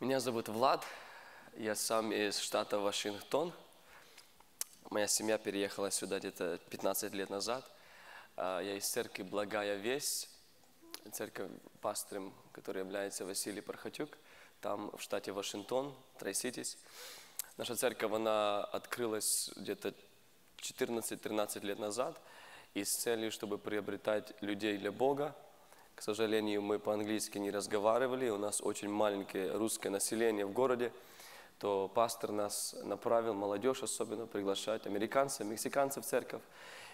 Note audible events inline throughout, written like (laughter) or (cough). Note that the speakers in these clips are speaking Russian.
Меня зовут Влад, я сам из штата Вашингтон. Моя семья переехала сюда где-то 15 лет назад. А, Я из церкви «Благая весть», церковь пастором, который является Василий Пархатюк, там в штате Вашингтон, Трай-Ситис. Наша церковь, она открылась где-то 14-13 лет назад и с целью, чтобы приобретать людей для Бога. К сожалению, мы по-английски не разговаривали, у нас очень маленькое русское население в городе, то пастор нас направил, молодежь особенно, приглашать американцев, мексиканцев в церковь.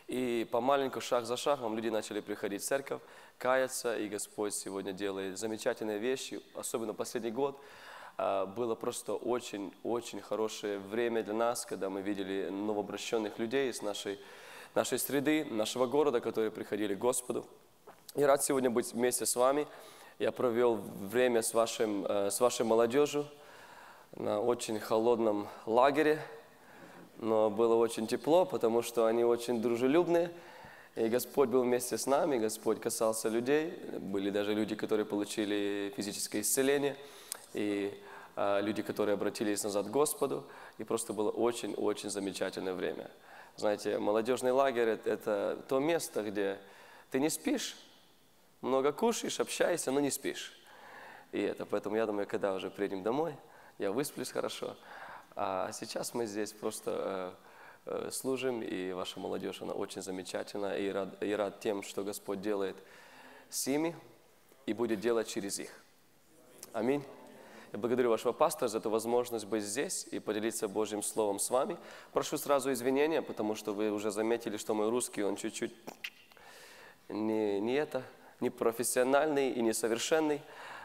И помаленьку, шаг за шагом, люди начали приходить в церковь, каяться, и Господь сегодня делает замечательные вещи, особенно последний год. А, Было просто очень-очень хорошее время для нас, когда мы видели новообращенных людей из нашей, нашей среды, нашего города, которые приходили к Господу. И рад сегодня быть вместе с вами. Я провел время с, вашим, э, с вашей молодежью на очень холодном лагере, но было очень тепло, потому что они очень дружелюбные. И Господь был вместе с нами, Господь касался людей. Были даже люди, которые получили физическое исцеление, и а, люди, которые обратились назад к Господу. И просто было очень-очень замечательное время. Знаете, молодежный лагерь – это то место, где ты не спишь, много кушаешь, общаешься, но не спишь. И это, поэтому я думаю, когда уже приедем домой, я высплюсь хорошо. А сейчас мы здесь просто э, э, служим, и ваша молодежь, она очень замечательна, и рад, и рад тем, что Господь делает с ними и будет делать через их. Аминь. Я благодарю вашего пастора за эту возможность быть здесь и поделиться Божьим Словом с вами. Прошу сразу извинения, потому что вы уже заметили, что мой русский, он чуть-чуть не, не это, не профессиональный и несовершенный.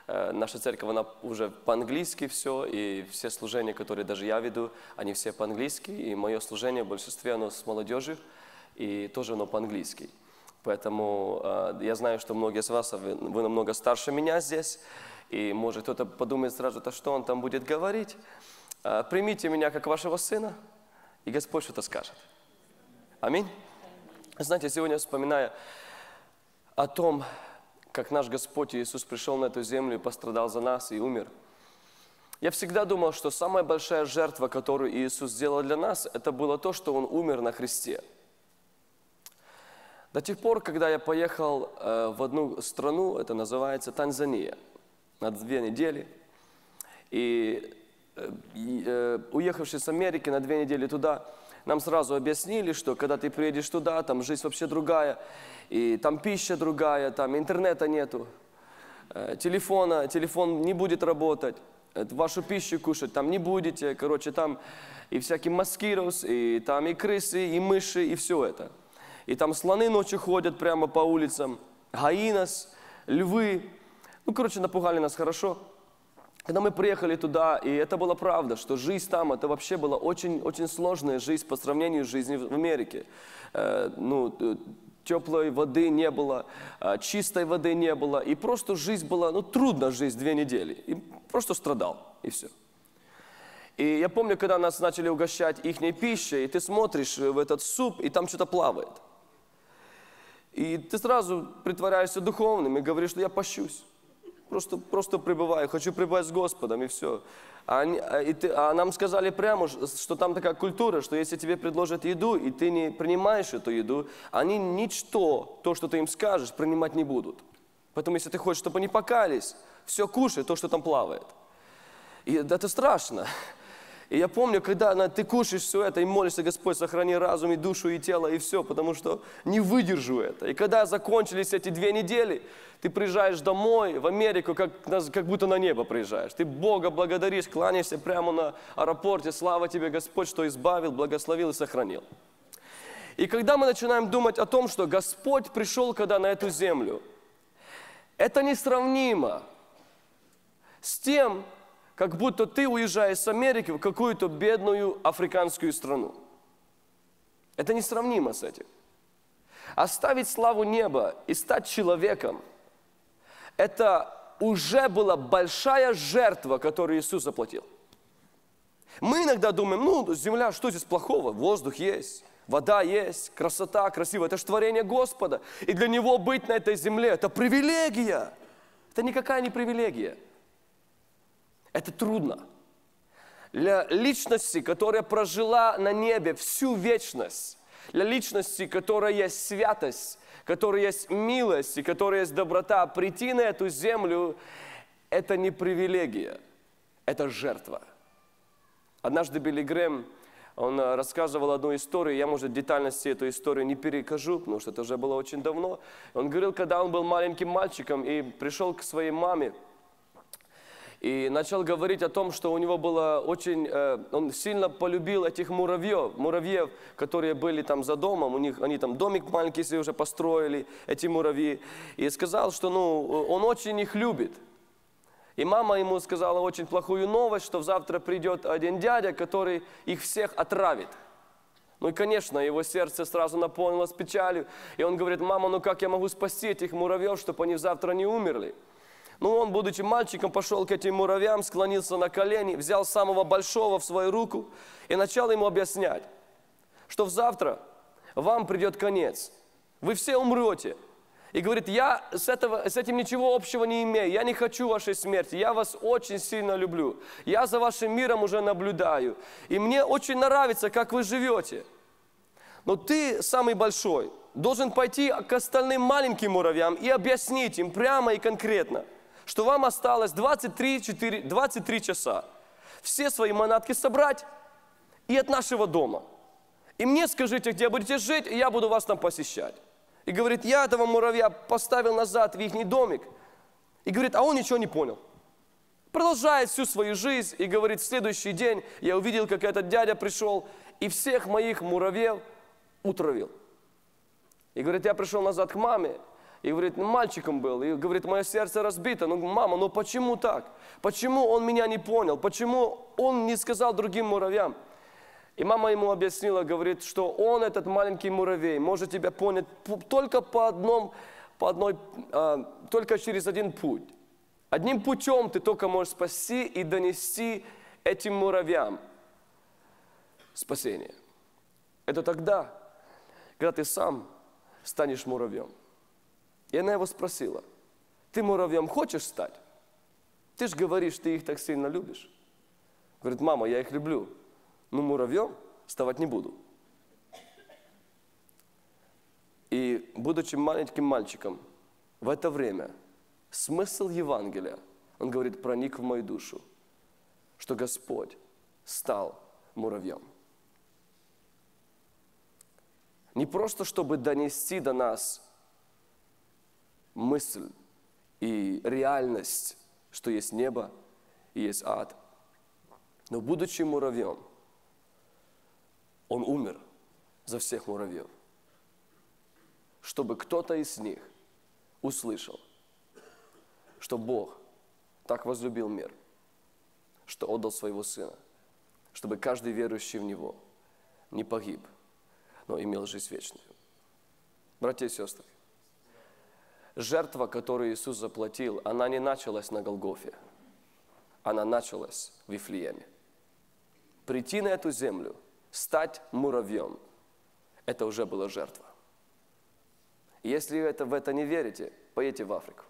Э, Наша церковь, она уже по-английски все, и все служения, которые даже я веду, они все по-английски, и мое служение в большинстве, оно с молодежью, и тоже оно по-английски. Поэтому э, я знаю, что многие из вас, вы, вы намного старше меня здесь, и может кто-то подумает сразу, то что он там будет говорить. Э, Примите меня как вашего сына, и Господь что-то скажет. Аминь. Знаете, сегодня вспоминая о том, как наш Господь Иисус пришел на эту землю и пострадал за нас и умер. Я всегда думал, что самая большая жертва, которую Иисус сделал для нас, это было то, что Он умер на кресте. До тех пор, когда я поехал э, в одну страну, это называется Танзания, на две недели, и, э, э, уехавший с Америки на две недели туда, нам сразу объяснили, что когда ты приедешь туда, там жизнь вообще другая, и там пища другая, там интернета нету, э, телефона, телефон не будет работать, э, вашу пищу кушать там не будете, короче, там и всякие москирос, и там и крысы, и мыши, и все это. И там слоны ночью ходят прямо по улицам, гаинос, львы. Ну, короче, напугали нас хорошо. Когда мы приехали туда, и это была правда, что жизнь там, это вообще была очень, очень сложная жизнь по сравнению с жизнью в Америке. Э, ну, теплой воды не было, э, чистой воды не было, и просто жизнь была, ну, трудно жизнь две недели. И просто страдал, и все. И я помню, когда нас начали угощать их пищей, и ты смотришь в этот суп, и там что-то плавает. И ты сразу притворяешься духовным и говоришь, что я пощусь. Просто, просто пребываю, хочу пребывать с Господом, и все. А, а и ты- а нам сказали прямо, что там такая культура, что если тебе предложат еду, и ты не принимаешь эту еду, они ничто, то, что ты им скажешь, принимать не будут. Поэтому если ты хочешь, чтобы они покались, все кушай, то, что там плавает. И это страшно. И я помню, когда на- ты кушаешь все это и молишься, Господь, сохрани разум и душу и тело, и все, потому что не выдержу это. И когда закончились эти две недели, ты приезжаешь домой, в Америку, как, как будто на небо приезжаешь. Ты Бога благодаришь, кланяешься прямо на аэропорте. Слава тебе, Господь, что избавил, благословил и сохранил. И когда мы начинаем думать о том, что Господь пришел когда на эту землю, это несравнимо с тем, как будто ты уезжаешь с Америки в какую-то бедную африканскую страну. Это несравнимо с этим. Оставить славу неба и стать человеком – это уже была большая жертва, которую Иисус заплатил. Мы иногда думаем, ну, земля, что здесь плохого? Воздух есть, вода есть, красота, красиво. Это же творение Господа. И для Него быть на этой земле – это привилегия. Это никакая не привилегия. Это трудно. Для личности, которая прожила на небе всю вечность, для личности, которая есть святость, которая есть милость и которая есть доброта, прийти на эту землю – это не привилегия, это жертва. Однажды Билли Грэм, он э, рассказывал одну историю, я, может, детальности эту историю не перекажу, потому что это уже было очень давно. Он говорил, когда он был маленьким мальчиком и пришел к своей маме, и начал говорить о том, что у него было очень, э, он сильно полюбил этих муравьев, муравьев, которые были там за домом, у них, они там домик маленький себе уже построили, эти муравьи, и сказал, что ну, он очень их любит. И мама ему сказала очень плохую новость, что завтра придет один дядя, который их всех отравит. Ну и, конечно, его сердце сразу наполнилось печалью. И он говорит, мама, ну как я могу спасти этих муравьев, чтобы они завтра не умерли? Ну, он, будучи мальчиком, пошел к этим муравьям, склонился на колени, взял самого большого в свою руку и начал ему объяснять, что завтра вам придет конец. Вы все умрете. И говорит, я с, этого, с этим ничего общего не имею, я не хочу вашей смерти, я вас очень сильно люблю. Я за вашим миром уже наблюдаю. И мне очень нравится, как вы живете. Но ты самый большой, должен пойти к остальным маленьким муравьям и объяснить им прямо и конкретно – что вам осталось 23, 4, 23 часа все свои манатки собрать и от нашего дома. И мне скажите, где будете жить, и я буду вас там посещать. И говорит, я этого муравья поставил назад в их домик. И говорит, а он ничего не понял. Продолжает всю свою жизнь и говорит, в следующий день я увидел, как этот дядя пришел и всех моих муравьев утравил. И говорит, я пришел назад к маме, и говорит, ну, мальчиком был. И говорит, мое сердце разбито. Ну, мама, ну почему так? Почему он меня не понял? Почему он не сказал другим муравьям? И мама ему объяснила, говорит, что он, этот маленький муравей, может тебя понять только по, одном, по одной, а, только через один путь. Одним путем ты только можешь спасти и донести этим муравьям спасение. Это тогда, когда ты сам станешь муравьем. И она его спросила, ты муравьем хочешь стать? Ты же говоришь, ты их так сильно любишь. Говорит, мама, я их люблю, но муравьем вставать не буду. И будучи маленьким мальчиком, в это время смысл Евангелия, он говорит, проник в мою душу, что Господь стал муравьем. Не просто, чтобы донести до нас мысль и реальность, что есть небо и есть ад. Но будучи муравьем, он умер за всех муравьев, чтобы кто-то из них услышал, что Бог так возлюбил мир, что отдал своего Сына, чтобы каждый верующий в Него не погиб, но имел жизнь вечную. Братья и сестры, жертва, которую Иисус заплатил, она не началась на Голгофе. Она началась в Вифлееме. Прийти на эту землю, стать муравьем, это уже была жертва. Если вы это, в это не верите, поедьте в Африку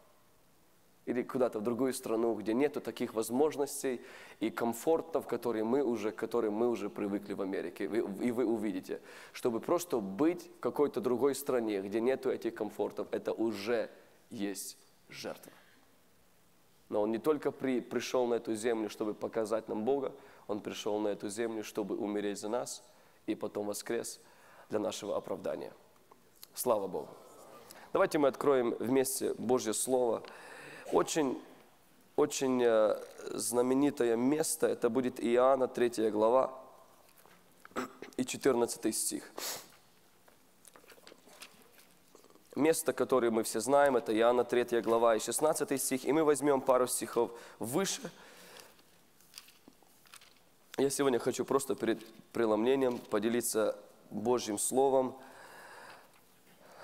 или куда-то в другую страну, где нету таких возможностей и комфортов, которые мы уже, к которым мы уже привыкли в Америке. И вы увидите, чтобы просто быть в какой-то другой стране, где нету этих комфортов, это уже есть жертва. Но Он не только при, пришел на эту землю, чтобы показать нам Бога, Он пришел на эту землю, чтобы умереть за нас и потом воскрес для нашего оправдания. Слава Богу. Давайте мы откроем вместе Божье Слово очень, очень э, знаменитое место, это будет Иоанна 3 глава и 14 стих. Место, которое мы все знаем, это Иоанна 3 глава и 16 стих, и мы возьмем пару стихов выше. Я сегодня хочу просто перед преломлением поделиться Божьим Словом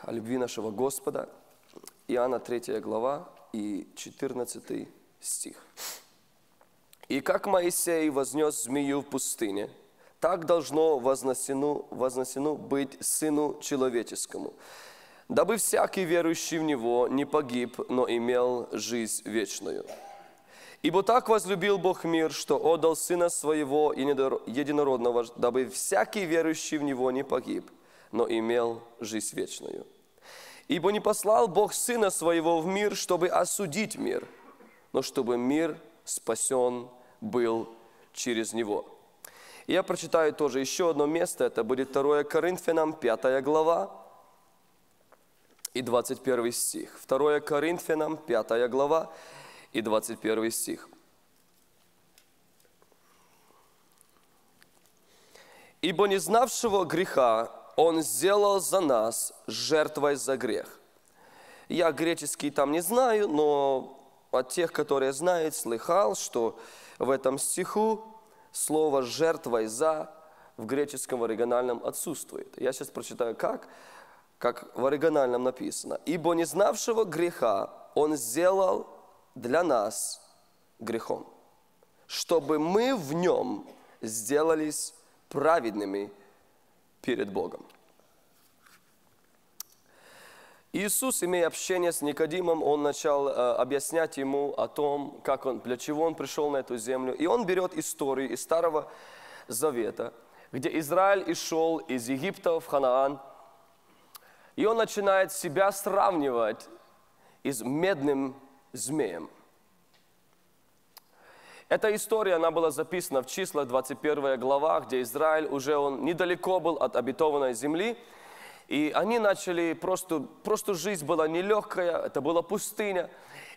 о любви нашего Господа. Иоанна 3 глава, и 14 стих. «И как Моисей вознес змею в пустыне, так должно вознесено, вознесено быть Сыну Человеческому, дабы всякий верующий в Него не погиб, но имел жизнь вечную. Ибо так возлюбил Бог мир, что отдал Сына Своего и Единородного, дабы всякий верующий в Него не погиб, но имел жизнь вечную. Ибо не послал Бог Сына Своего в мир, чтобы осудить мир, но чтобы мир спасен был через Него. Я прочитаю тоже еще одно место, это будет 2 Коринфянам, 5 глава и 21 стих. 2 Коринфянам, 5 глава и 21 стих. «Ибо не знавшего греха Он сделал за нас жертвой за грех». Я греческий там не знаю, но от тех, которые знают, слыхал, что в этом стиху слово «жертвой за» в греческом оригинальном отсутствует. Я сейчас прочитаю как, как в оригинальном написано. «Ибо не знавшего греха Он сделал для нас грехом, чтобы мы в нем сделались праведными перед Богом. Иисус, имея общение с Никодимом, он начал э, объяснять ему о том, как он, для чего он пришел на эту землю. И он берет историю из Старого Завета, где Израиль и шел из Египта в Ханаан, и он начинает себя сравнивать с медным змеем. Эта история, она была записана в числах 21 глава, где Израиль уже он недалеко был от обетованной земли, и они начали просто, просто жизнь была нелегкая, это была пустыня,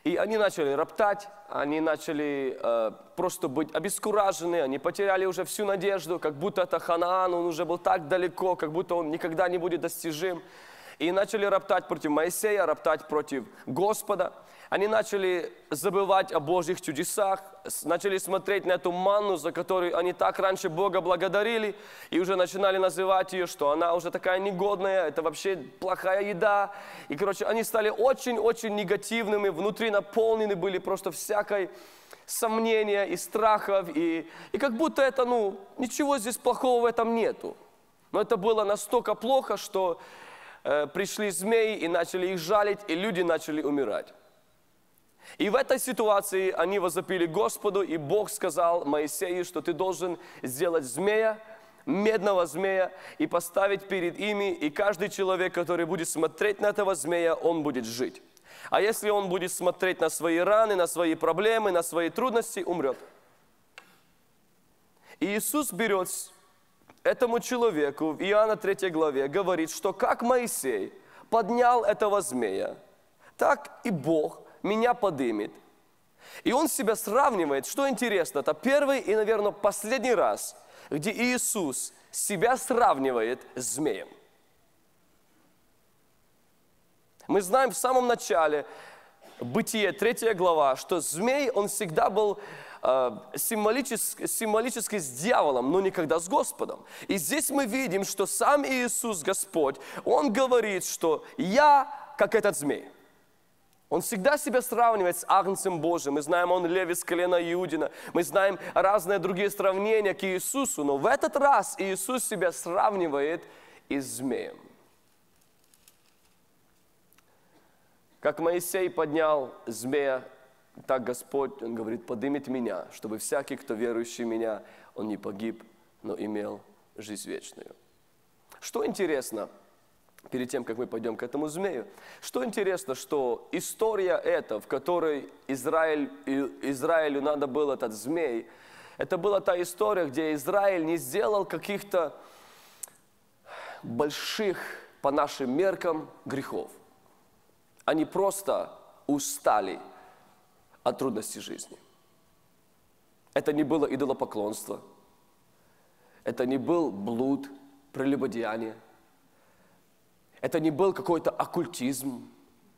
и они начали роптать, они начали э, просто быть обескуражены, они потеряли уже всю надежду, как будто это Ханаан, он уже был так далеко, как будто он никогда не будет достижим. И начали роптать против Моисея, роптать против Господа. Они начали забывать о Божьих чудесах, начали смотреть на эту манну, за которую они так раньше Бога благодарили, и уже начинали называть ее, что она уже такая негодная, это вообще плохая еда. И, короче, они стали очень-очень негативными, внутри наполнены были просто всякой сомнения и страхов, и, и как будто это, ну, ничего здесь плохого в этом нету. Но это было настолько плохо, что э, пришли змеи и начали их жалить, и люди начали умирать. И в этой ситуации они возопили Господу, и Бог сказал Моисею, что ты должен сделать змея, медного змея, и поставить перед ими, и каждый человек, который будет смотреть на этого змея, он будет жить. А если он будет смотреть на свои раны, на свои проблемы, на свои трудности, умрет. И Иисус берет этому человеку в Иоанна 3 главе, говорит, что как Моисей поднял этого змея, так и Бог – меня подымет. И он себя сравнивает, что интересно, это первый и, наверное, последний раз, где Иисус себя сравнивает с змеем. Мы знаем в самом начале, Бытие, третья глава, что змей, он всегда был э, символически, символически с дьяволом, но никогда с Господом. И здесь мы видим, что сам Иисус Господь, Он говорит, что я как этот змей. Он всегда себя сравнивает с Агнцем Божьим. Мы знаем, он лев из колена Иудина. Мы знаем разные другие сравнения к Иисусу. Но в этот раз Иисус себя сравнивает и с змеем. Как Моисей поднял змея, так Господь, Он говорит, подымет меня, чтобы всякий, кто верующий в меня, он не погиб, но имел жизнь вечную. Что интересно – перед тем, как мы пойдем к этому змею. Что интересно, что история эта, в которой Израиль, Израилю надо был этот змей, это была та история, где Израиль не сделал каких-то больших, по нашим меркам, грехов. Они просто устали от трудностей жизни. Это не было идолопоклонство, это не был блуд, прелюбодеяние – это не был какой-то оккультизм,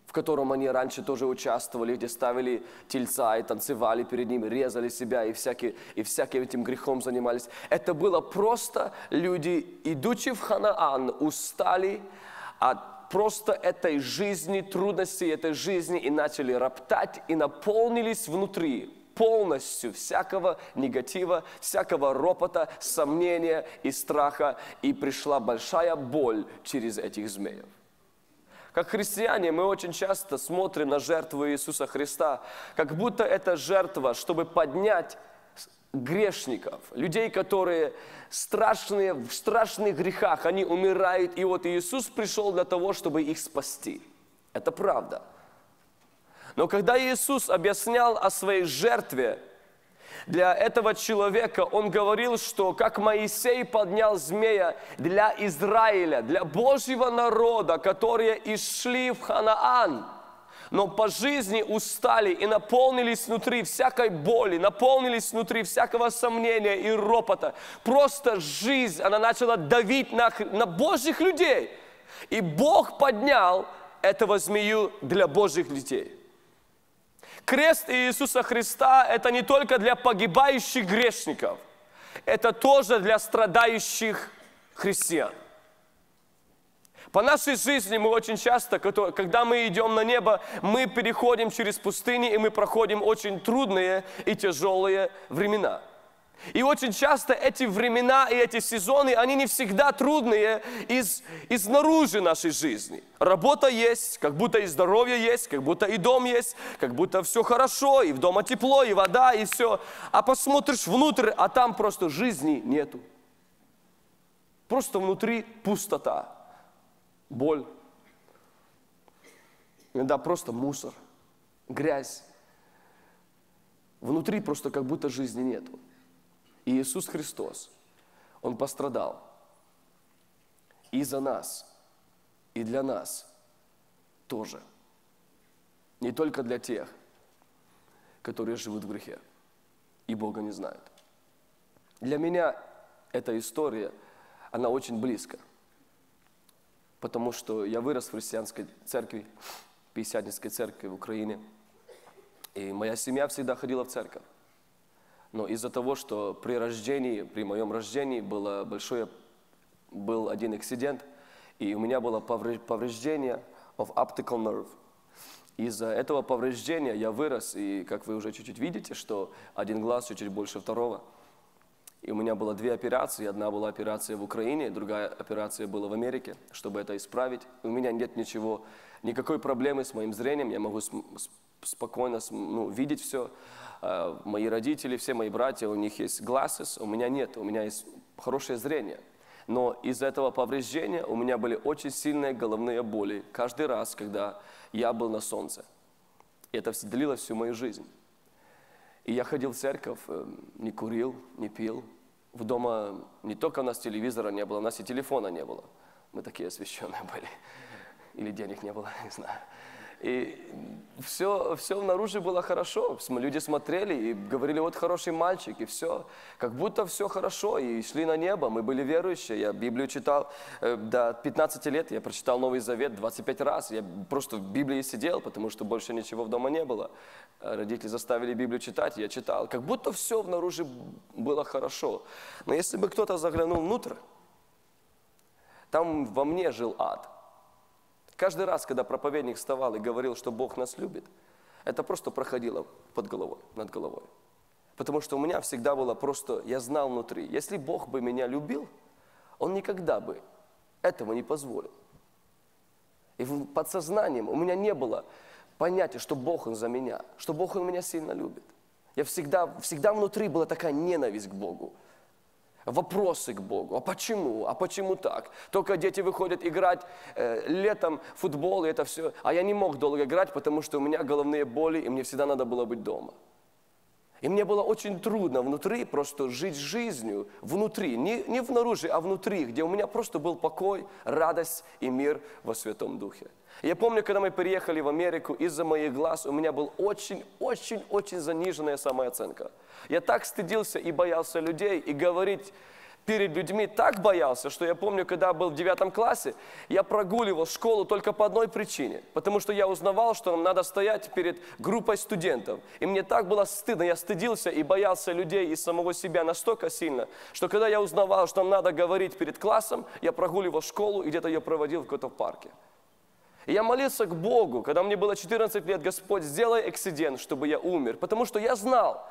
в котором они раньше тоже участвовали, где ставили тельца и танцевали перед ним, резали себя и, всякие, и всяким этим грехом занимались. Это было просто люди, идучи в Ханаан, устали от просто этой жизни, трудностей этой жизни и начали роптать и наполнились внутри полностью всякого негатива, всякого ропота, сомнения и страха, и пришла большая боль через этих змеев. Как христиане мы очень часто смотрим на жертву Иисуса Христа, как будто это жертва, чтобы поднять грешников, людей, которые страшные, в страшных грехах, они умирают, и вот Иисус пришел для того, чтобы их спасти. Это правда. Но когда Иисус объяснял о своей жертве, для этого человека он говорил, что как Моисей поднял змея для Израиля, для Божьего народа, которые ишли в Ханаан, но по жизни устали и наполнились внутри всякой боли, наполнились внутри всякого сомнения и ропота. Просто жизнь, она начала давить на, на Божьих людей. И Бог поднял этого змею для Божьих детей. Крест Иисуса Христа – это не только для погибающих грешников, это тоже для страдающих христиан. По нашей жизни мы очень часто, когда мы идем на небо, мы переходим через пустыни, и мы проходим очень трудные и тяжелые времена – и очень часто эти времена и эти сезоны, они не всегда трудные из, изнаружи нашей жизни. Работа есть, как будто и здоровье есть, как будто и дом есть, как будто все хорошо, и в дома тепло, и вода, и все. А посмотришь внутрь, а там просто жизни нету. Просто внутри пустота, боль. Иногда просто мусор, грязь. Внутри просто как будто жизни нету. И Иисус Христос, Он пострадал и за нас, и для нас тоже. Не только для тех, которые живут в грехе и Бога не знают. Для меня эта история, она очень близко. Потому что я вырос в христианской церкви, Пятидесятнической церкви в Украине. И моя семья всегда ходила в церковь. Но из-за того, что при рождении, при моем рождении было большое, был один акцидент, и у меня было повреждение of optical nerve. Из-за этого повреждения я вырос, и как вы уже чуть-чуть видите, что один глаз чуть-чуть больше второго. И у меня было две операции. Одна была операция в Украине, другая операция была в Америке, чтобы это исправить. У меня нет ничего, никакой проблемы с моим зрением, я могу спокойно ну, видеть все. А, мои родители, все мои братья, у них есть glasses, у меня нет, у меня есть хорошее зрение. Но из-за этого повреждения у меня были очень сильные головные боли каждый раз, когда я был на солнце. И это длилось всю мою жизнь. И я ходил в церковь, э, не курил, не пил. В дома не только у нас телевизора не было, у нас и телефона не было. Мы такие освященные (laughs) были. Или денег не было, (laughs) не знаю. И все, все внаружи было хорошо. Люди смотрели и говорили, вот хороший мальчик, и все. Как будто все хорошо, и шли на небо. Мы были верующие. Я Библию читал э, до 15 лет. Я прочитал Новый Завет 25 раз. Я просто в Библии сидел, потому что больше ничего в дома не было. Родители заставили Библию читать, я читал. Как будто все внаружи было хорошо. Но если бы кто-то заглянул внутрь, там во мне жил ад. Каждый раз, когда проповедник вставал и говорил, что Бог нас любит, это просто проходило под головой, над головой. Потому что у меня всегда было просто, я знал внутри, если Бог бы меня любил, Он никогда бы этого не позволил. И подсознанием у меня не было понятия, что Бог Он за меня, что Бог Он меня сильно любит. Я всегда, всегда внутри была такая ненависть к Богу вопросы к Богу. А почему? А почему так? Только дети выходят играть э, летом футбол, и это все. А я не мог долго играть, потому что у меня головные боли, и мне всегда надо было быть дома. И мне было очень трудно внутри просто жить жизнью, внутри, не, не внаружи, а внутри, где у меня просто был покой, радость и мир во Святом Духе. Я помню, когда мы переехали в Америку, из-за моих глаз у меня была очень-очень-очень заниженная самооценка. Я так стыдился и боялся людей, и говорить перед людьми так боялся, что я помню, когда был в девятом классе, я прогуливал школу только по одной причине. Потому что я узнавал, что нам надо стоять перед группой студентов. И мне так было стыдно, я стыдился и боялся людей и самого себя настолько сильно, что когда я узнавал, что нам надо говорить перед классом, я прогуливал школу и где-то ее проводил в каком-то парке. Я молился к Богу, когда мне было 14 лет, Господь, сделай эксцидент, чтобы я умер. Потому что я знал,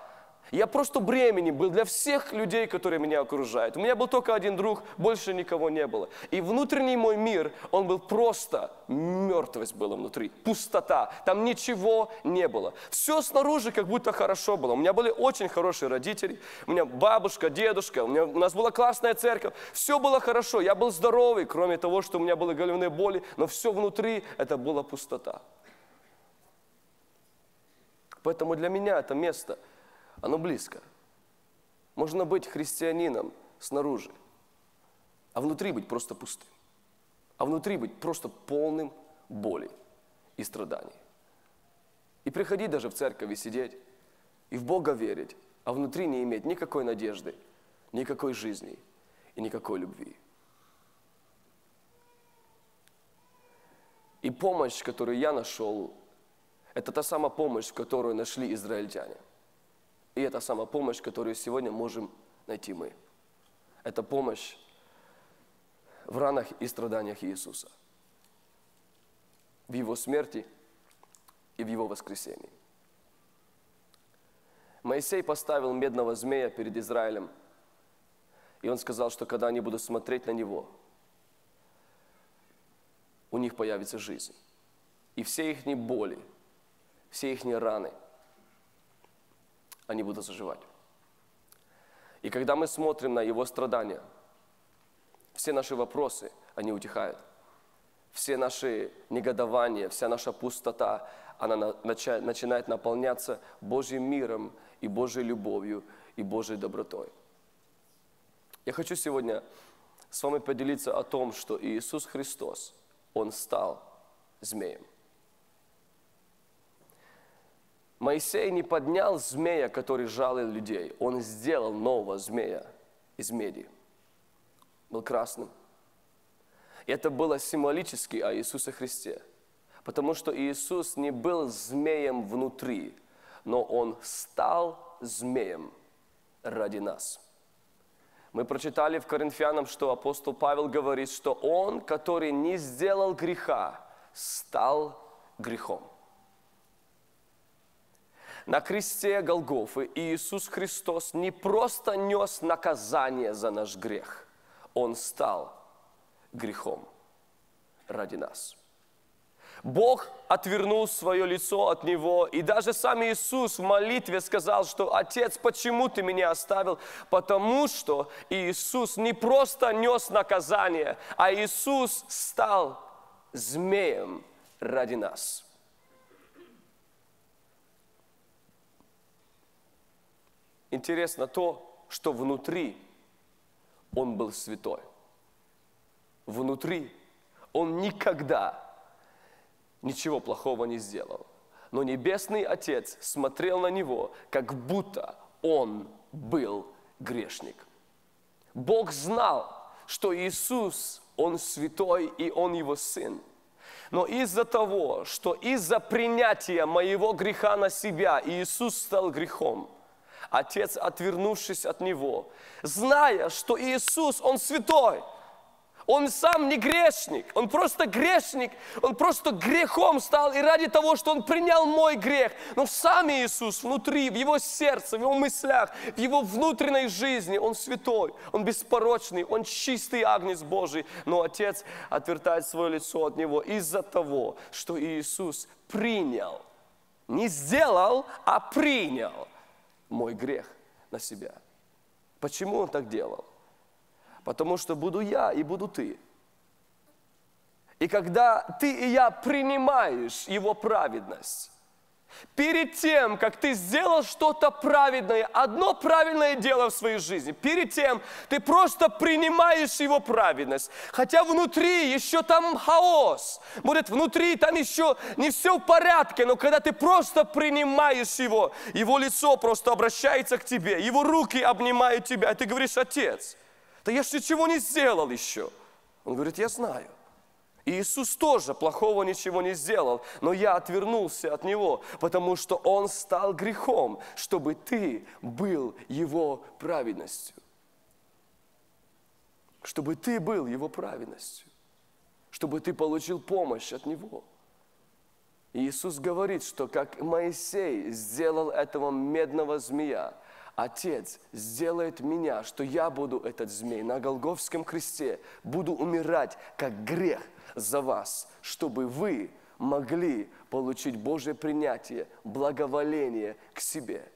Я просто бременем был для всех людей, которые меня окружают. У меня был только один друг, больше никого не было. И внутренний мой мир, он был просто, мертвость была внутри, пустота. Там ничего не было. Все снаружи как будто хорошо было. У меня были очень хорошие родители. У меня бабушка, дедушка, у, меня, у нас была классная церковь. Все было хорошо, я был здоровый, кроме того, что у меня были головные боли. Но все внутри, это была пустота. Поэтому для меня это место – оно близко. Можно быть христианином снаружи, а внутри быть просто пустым. А внутри быть просто полным боли и страданий. И приходить даже в церковь и сидеть, и в Бога верить, а внутри не иметь никакой надежды, никакой жизни и никакой любви. И помощь, которую я нашел, это та самая помощь, которую нашли израильтяне – и это сама помощь, которую сегодня можем найти мы. Это помощь в ранах и страданиях Иисуса, в Его смерти и в Его воскресении. Моисей поставил медного змея перед Израилем, и он сказал, что когда они будут смотреть на него, у них появится жизнь. И все их боли, все их раны – они будут заживать. И когда мы смотрим на Его страдания, все наши вопросы, они утихают. Все наши негодования, вся наша пустота, она начинает наполняться Божьим миром и Божьей любовью и Божьей добротой. Я хочу сегодня с вами поделиться о том, что Иисус Христос, Он стал змеем. Моисей не поднял змея, который жалил людей. Он сделал нового змея из меди. Был красным. И это было символически о Иисусе Христе. Потому что Иисус не был змеем внутри, но Он стал змеем ради нас. Мы прочитали в Коринфянам, что апостол Павел говорит, что Он, который не сделал греха, стал грехом. На кресте Голгофы Иисус Христос не просто нес наказание за наш грех, Он стал грехом ради нас. Бог отвернул свое лицо от него, и даже сам Иисус в молитве сказал, что «Отец, почему ты меня оставил?» Потому что Иисус не просто нес наказание, а Иисус стал змеем ради нас – Интересно то, что внутри он был святой. Внутри он никогда ничего плохого не сделал. Но Небесный Отец смотрел на него, как будто он был грешник. Бог знал, что Иисус, Он святой и Он Его Сын. Но из-за того, что из-за принятия моего греха на себя Иисус стал грехом – Отец, отвернувшись от него, зная, что Иисус, Он святой, он сам не грешник, он просто грешник, он просто грехом стал, и ради того, что он принял мой грех. Но сам Иисус внутри, в его сердце, в его мыслях, в его внутренней жизни, он святой, он беспорочный, он чистый агнец Божий. Но Отец отвертает свое лицо от него из-за того, что Иисус принял, не сделал, а принял мой грех на себя. Почему он так делал? Потому что буду я и буду ты. И когда ты и я принимаешь его праведность, Перед тем, как ты сделал что-то праведное, одно правильное дело в своей жизни, перед тем ты просто принимаешь его праведность. Хотя внутри еще там хаос, будет внутри там еще не все в порядке, но когда ты просто принимаешь его, его лицо просто обращается к тебе, его руки обнимают тебя, и ты говоришь, отец, да я же ничего не сделал еще. Он говорит, я знаю. Иисус тоже плохого ничего не сделал, но я отвернулся от Него, потому что Он стал грехом, чтобы ты был Его праведностью. Чтобы ты был Его праведностью. Чтобы ты получил помощь от Него. Иисус говорит, что как Моисей сделал этого медного змея, Отец сделает меня, что я буду этот змей на Голговском кресте, буду умирать как грех за вас, чтобы вы могли получить Божье принятие, благоволение к себе.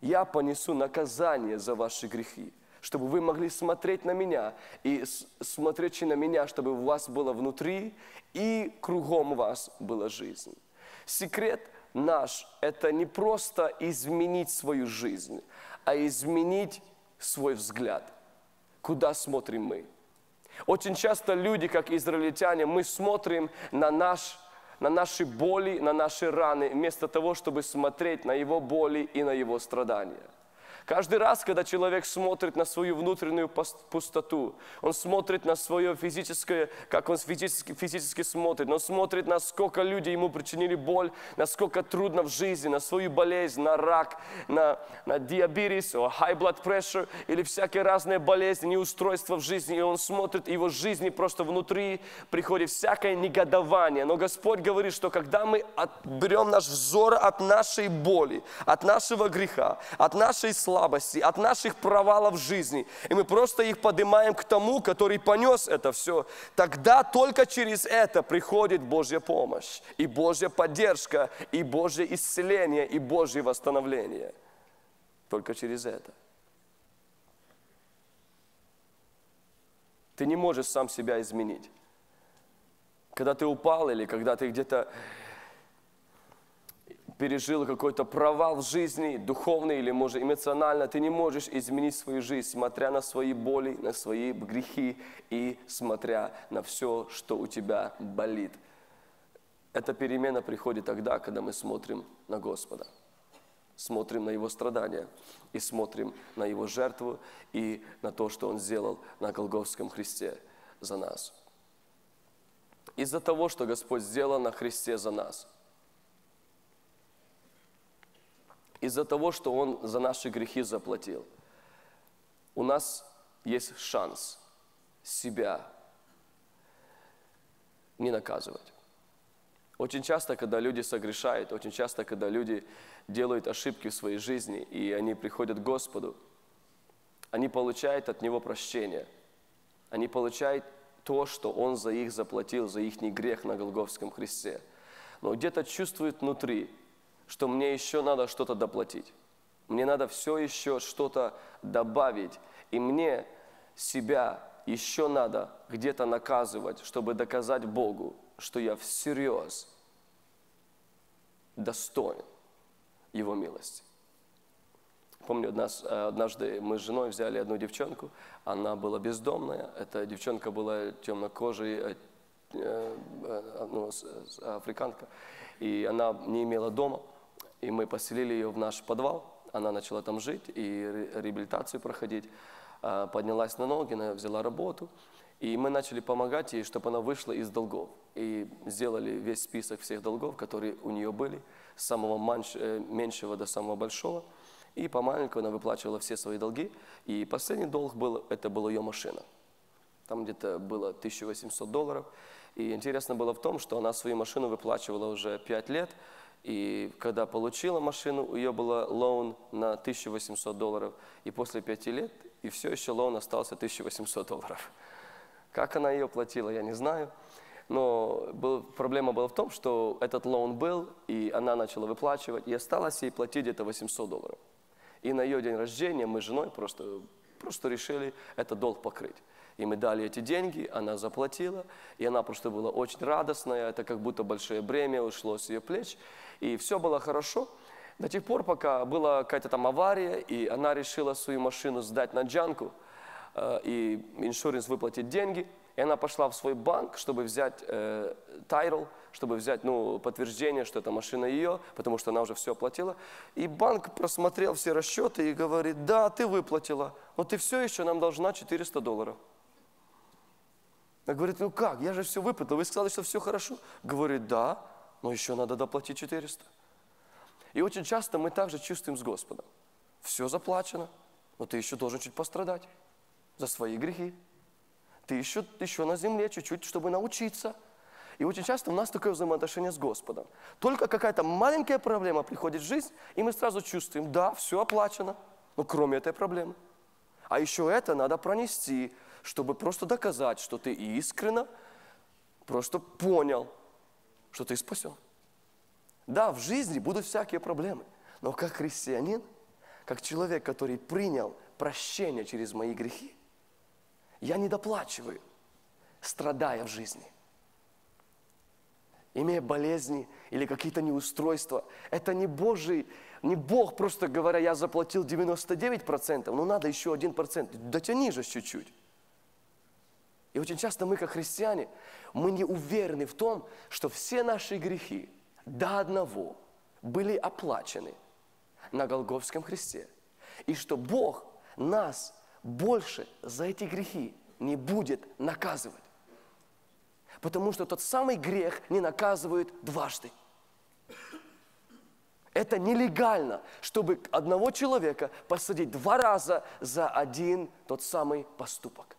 Я понесу наказание за ваши грехи, чтобы вы могли смотреть на меня и смотреть на меня, чтобы у вас было внутри и кругом вас была жизнь. Секрет наш – это не просто изменить свою жизнь, а изменить свой взгляд. Куда смотрим мы? Очень часто люди, как израильтяне, мы смотрим на наш на наши боли, на наши раны, вместо того, чтобы смотреть на его боли и на его страдания. Каждый раз, когда человек смотрит на свою внутреннюю пустоту, он смотрит на свое физическое, как он физически, физически смотрит, он смотрит, насколько люди ему причинили боль, насколько трудно в жизни, на свою болезнь, на рак, на, на диабетис, high blood pressure или всякие разные болезни, неустройства в жизни, и он смотрит, его жизни просто внутри приходит всякое негодование. Но Господь говорит, что когда мы берем наш взор от нашей боли, от нашего греха, от нашей славы, слабостей, от наших провалов жизни, и мы просто их поднимаем к тому, который понес это все, тогда только через это приходит Божья помощь, и Божья поддержка, и Божье исцеление, и Божье восстановление. Только через это. Ты не можешь сам себя изменить. Когда ты упал или когда ты где-то пережил какой-то провал в жизни, духовный или, может, эмоционально, ты не можешь изменить свою жизнь, смотря на свои боли, на свои грехи и смотря на все, что у тебя болит. Эта перемена приходит тогда, когда мы смотрим на Господа, смотрим на Его страдания и смотрим на Его жертву и на то, что Он сделал на Голговском Христе за нас. Из-за того, что Господь сделал на Христе за нас – из-за того, что Он за наши грехи заплатил. У нас есть шанс себя не наказывать. Очень часто, когда люди согрешают, очень часто, когда люди делают ошибки в своей жизни, и они приходят к Господу, они получают от Него прощение. Они получают то, что Он за их заплатил, за их грех на Голговском кресте. Но где-то чувствуют внутри, что мне еще надо что-то доплатить. Мне надо все еще что-то добавить. И мне себя еще надо где-то наказывать, чтобы доказать Богу, что я всерьез достоин Его милости. Помню, однажды мы с женой взяли одну девчонку, она была бездомная, эта девчонка была темнокожей, э, э, ну, африканка, и она не имела дома – и мы поселили ее в наш подвал. Она начала там жить и реабилитацию проходить. А, поднялась на ноги, взяла работу. И мы начали помогать ей, чтобы она вышла из долгов. И сделали весь список всех долгов, которые у нее были, с самого э, меньшего до самого большого. И помаленьку она выплачивала все свои долги. И последний долг был, это была ее машина. Там где-то было 1800 долларов. И интересно было в том, что она свою машину выплачивала уже 5 лет, и когда получила машину, у нее был loan на 1800 долларов. И после пяти лет, и все еще loan остался 1800 долларов. Как она ее платила, я не знаю. Но был, проблема была в том, что этот loan был, и она начала выплачивать, и осталось ей платить где-то 800 долларов. И на ее день рождения мы с женой просто, просто решили этот долг покрыть. И мы дали эти деньги, она заплатила, и она просто была очень радостная, это как будто большое бремя ушло с ее плеч, и все было хорошо. До тех пор, пока была какая-то там авария, и она решила свою машину сдать на junk у, э, и insurance выплатить деньги, и она пошла в свой банк, чтобы взять э, title, чтобы взять ну, подтверждение, что эта машина ее, потому что она уже все оплатила. И банк просмотрел все расчеты и говорит, да, ты выплатила, но ты все еще нам должна 400 долларов. Она говорит, ну как, я же все выплатил, вы сказали, что все хорошо. Говорит, да, но еще надо доплатить 400. И очень часто мы также чувствуем с Господом. Все заплачено, но ты еще должен чуть пострадать за свои грехи. Ты еще, еще на земле чуть-чуть, чтобы научиться. И очень часто у нас такое взаимоотношение с Господом. Только какая-то маленькая проблема приходит в жизнь, и мы сразу чувствуем, да, все оплачено. Ну, кроме этой проблемы. А еще это надо пронести, чтобы просто доказать, что ты искренно просто понял, что ты спасен. Да, в жизни будут всякие проблемы, но как христианин, как человек, который принял прощение через мои грехи, я не доплачиваю, страдая в жизни. Имея болезни или какие-то неустройства, это не Божий, не Бог, просто говоря, я заплатил 99%, но надо еще 1%, дотяни же чуть-чуть. И очень часто мы, как христиане, мы не уверены в том, что все наши грехи до одного были оплачены на Голговском Христе. И что Бог нас больше за эти грехи не будет наказывать. Потому что тот самый грех не наказывает дважды. Это нелегально, чтобы одного человека посадить два раза за один тот самый поступок.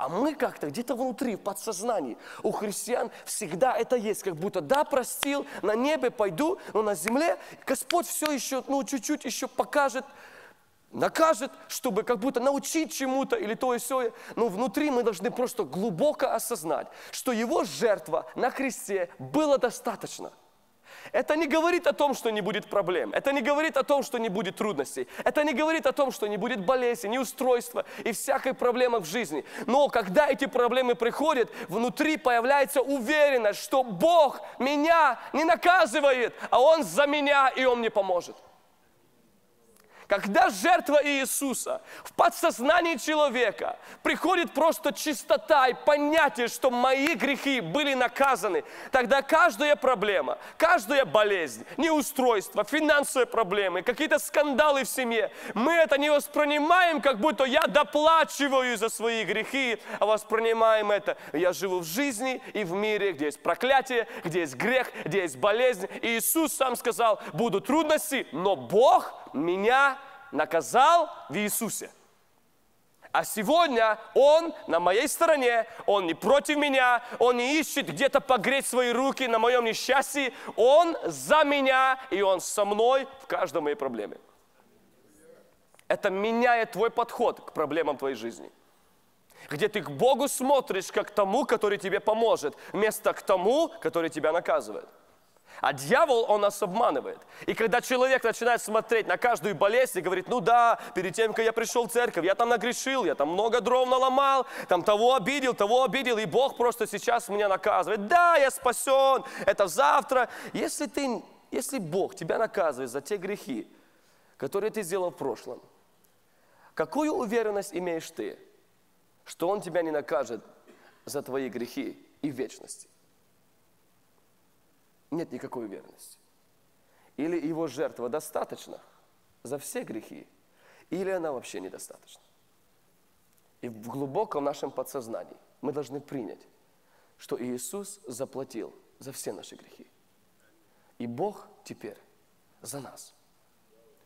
А мы как-то где-то внутри, в подсознании, у христиан всегда это есть, как будто да, простил, на небе пойду, но на земле Господь все еще, ну, чуть-чуть еще покажет, накажет, чтобы как будто научить чему-то или то и все. Но внутри мы должны просто глубоко осознать, что Его жертва на кресте было достаточно – это не говорит о том, что не будет проблем. Это не говорит о том, что не будет трудностей. Это не говорит о том, что не будет болезни, неустройства и всякой проблемы в жизни. Но когда эти проблемы приходят, внутри появляется уверенность, что Бог меня не наказывает, а Он за меня и Он мне поможет. Когда жертва Иисуса в подсознании человека приходит просто чистота и понятие, что мои грехи были наказаны, тогда каждая проблема, каждая болезнь, неустройство, финансовые проблемы, какие-то скандалы в семье, мы это не воспринимаем, как будто я доплачиваю за свои грехи, а воспринимаем это, я живу в жизни и в мире, где есть проклятие, где есть грех, где есть болезнь. И Иисус сам сказал, будут трудности, но Бог меня наказал в Иисусе. А сегодня Он на моей стороне, Он не против меня, Он не ищет где-то погреть свои руки на моем несчастье. Он за меня, и Он со мной в каждой моей проблеме. Это меняет твой подход к проблемам твоей жизни. Где ты к Богу смотришь как к тому, который тебе поможет, вместо к тому, который тебя наказывает. А дьявол, он нас обманывает. И когда человек начинает смотреть на каждую болезнь и говорит, ну да, перед тем, как я пришел в церковь, я там нагрешил, я там много дров наломал, там того обидел, того обидел, и Бог просто сейчас меня наказывает. Да, я спасен, это завтра. Если, ты, если Бог тебя наказывает за те грехи, которые ты сделал в прошлом, какую уверенность имеешь ты, что Он тебя не накажет за твои грехи и вечности? Нет никакой уверенности. Или его жертва достаточна за все грехи, или она вообще недостаточна. И в глубоком нашем подсознании мы должны принять, что Иисус заплатил за все наши грехи. И Бог теперь за нас.